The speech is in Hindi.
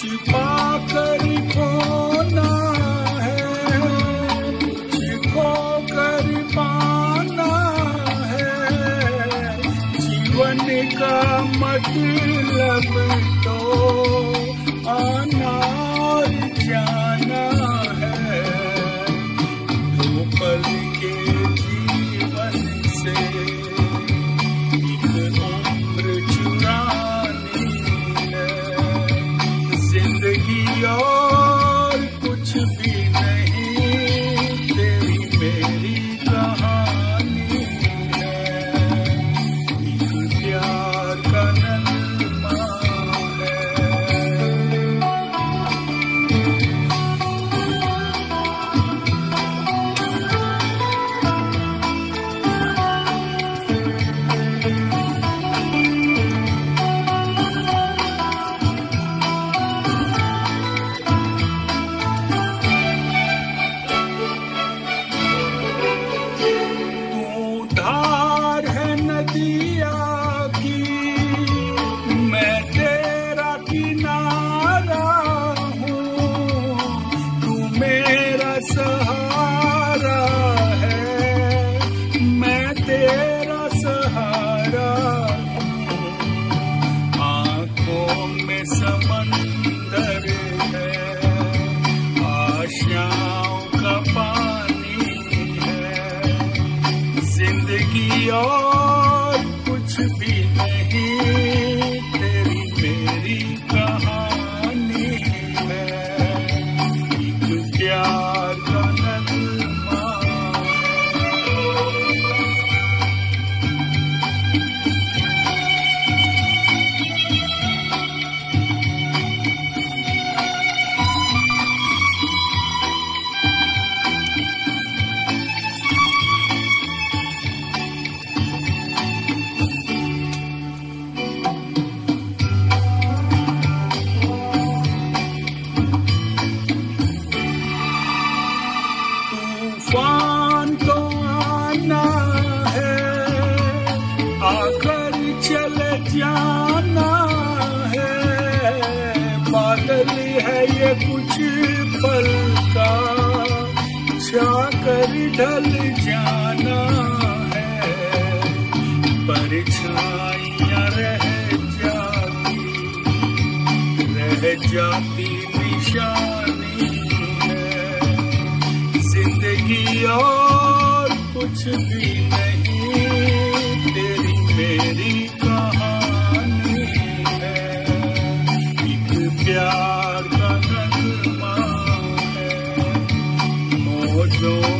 छिपा कर है। कर पाना है। जीवन का मतलब ज़िंदगी आशाओं का पानी है। ज़िंदगी और है। आकर चले जाना है। बादल है ये कुछ पल का। छाकर ढल जाना है। परछाइयाँ रह जाती रह जाती निशानी है। ज़िंदगी और कुछ भी नगमा है मौजों की रमा